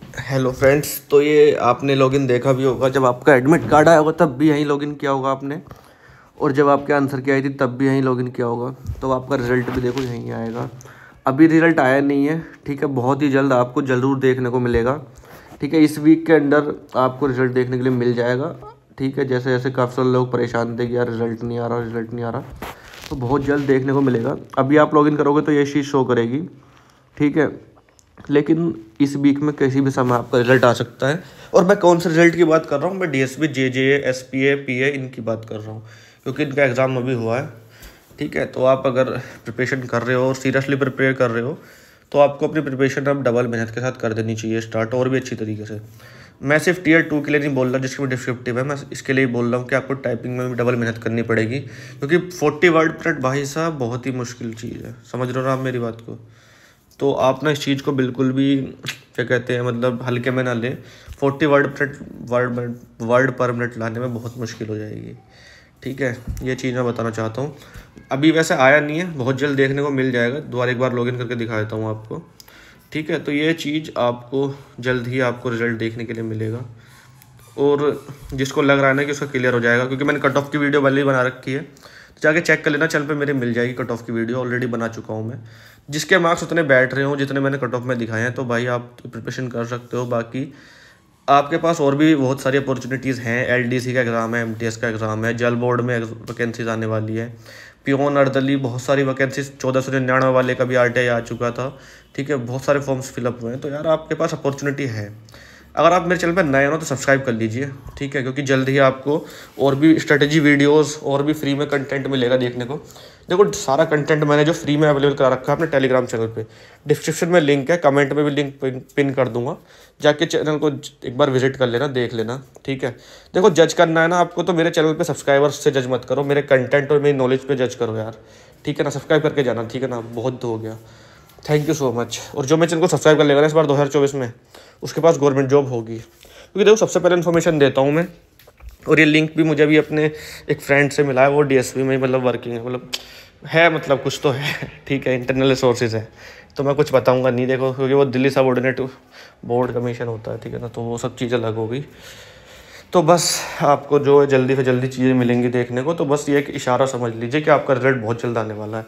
Hello friends तो ये आपने लॉगिन देखा भी होगा। जब आपका एडमिट कार्ड आया होगा, तब भी यहीं लॉगिन किया होगा आपने। और जब आपके आंसर की आई थी, तब भी यहीं लॉगिन किया होगा। तो आपका रिज़ल्ट भी देखो, यहीं आएगा। अभी रिज़ल्ट आया नहीं है, ठीक है? बहुत ही जल्द आपको ज़रूर देखने को मिलेगा। ठीक है, इस वीक के अंदर आपको रिज़ल्ट देखने के लिए मिल जाएगा। ठीक है, जैसे जैसे काफ़ी सारे लोग परेशान थे कि यार रिज़ल्ट नहीं आ रहा रिज़ल्ट नहीं आ रहा तो बहुत जल्द देखने को मिलेगा। अभी आप लॉगिन करोगे तो ये चीज़ शो करेगी। ठीक है लेकिन इस वीक में किसी भी समय आपका रिज़ल्ट आ सकता है। और मैं कौन से रिज़ल्ट की बात कर रहा हूँ? मैं D S B J J S P A P A इनकी बात कर रहा हूँ, क्योंकि इनका एग्ज़ाम अभी हुआ है। ठीक है तो आप अगर प्रिपरेशन कर रहे हो और सीरियसली प्रिपेयर कर रहे हो तो आपको अपनी प्रिपरेशन अब डबल मेहनत के साथ कर देनी चाहिए स्टार्ट और भी अच्छी तरीके से। मैं सिर्फ़ टीयर टू के लिए नहीं बोल रहा, जिसकी भी डिस्क्रिप्टिव है मैं इसके लिए बोल रहा हूँ कि आपको टाइपिंग में भी डबल मेहनत करनी पड़ेगी, क्योंकि फोर्टी वर्ड प्रेट भाई साहब बहुत ही मुश्किल चीज़ है। समझ रहे हो ना आप मेरी बात को? तो आप ना इस चीज़ को बिल्कुल भी, क्या कहते हैं मतलब हल्के में ना लें। फोर्टी वर्ड पर वर्ड वर्ड पर मिनट लाने में बहुत मुश्किल हो जाएगी। ठीक है, ये चीज़ मैं बताना चाहता हूँ। अभी वैसे आया नहीं है, बहुत जल्द देखने को मिल जाएगा। दोबारा एक बार लॉगिन करके दिखा देता हूँ आपको। ठीक है तो ये चीज़ आपको जल्द ही आपको रिज़ल्ट देखने के लिए मिलेगा। और जिसको लग रहा है ना कि उसका क्लियर हो जाएगा, क्योंकि मैंने कट ऑफ़ की वीडियो वाली बना रखी है। जाके चेक कर लेना चैनल पे मेरे मिल जाएगी कट ऑफ़ की वीडियो ऑलरेडी बना चुका हूँ मैं। जिसके मार्क्स उतने बैठ रहे हो, जितने मैंने कट ऑफ़ में दिखाए हैं तो भाई आप प्रिपरेशन कर सकते हो। बाकी आपके पास और भी बहुत सारी अपॉर्चुनिटीज़ हैं। एलडीसी का एग्ज़ाम है एमटीएस का एग्ज़ाम है, जल बोर्ड में वैकेंसीज आने वाली है। पियोन अर्दली बहुत सारी वैकेंसीज चौदह सौ निन्यानवे वाले का भी आर आ चुका था। ठीक है, बहुत सारे फॉर्म्स फिलअप हुए हैं। तो यार, आपके पास अपॉर्चुनिटी है। अगर आप मेरे चैनल पर नए हो तो सब्सक्राइब कर लीजिए, ठीक है? क्योंकि जल्द ही आपको और भी स्ट्रेटेजी वीडियोस और भी फ्री में कंटेंट मिलेगा देखने को। देखो, सारा कंटेंट मैंने जो फ्री में अवेलेबल करा रखा है अपने टेलीग्राम चैनल पे। डिस्क्रिप्शन में लिंक है कमेंट में भी लिंक पिन कर दूँगा। जाके चैनल को एक बार विज़िट कर लेना, देख लेना, ठीक है? देखो जज करना है ना आपको तो मेरे चैनल पर सब्सक्राइबर्स से जज मत करो। मेरे कंटेंट और मेरी नॉलेज पर जज करो यार। ठीक है ना? सब्सक्राइब करके जाना, ठीक है ना? बहुत हो गया। थैंक यू सो मच और जो मैं चैनल को सब्सक्राइब कर लेगा ना इस बार दो हज़ार चौबीस में उसके पास गवर्नमेंट जॉब होगी। क्योंकि देखो, सबसे पहले इन्फॉर्मेशन देता हूँ मैं। और ये लिंक भी मुझे अभी अपने एक फ्रेंड से मिला है, वो डी में मतलब वर्किंग है। मतलब है मतलब कुछ तो है। ठीक है इंटरनल रिसोर्सेज है। तो मैं कुछ बताऊँगा नहीं, देखो, क्योंकि वो दिल्ली सब सबॉर्डिनेट बोर्ड कमीशन होता है, ठीक है ना? तो वो सब चीज़ें अलग होगी तो बस आपको जो है, जल्दी से जल्दी चीज़ें मिलेंगी देखने को। तो बस ये एक इशारा समझ लीजिए कि आपका रिज़ल्ट बहुत जल्द आने वाला है।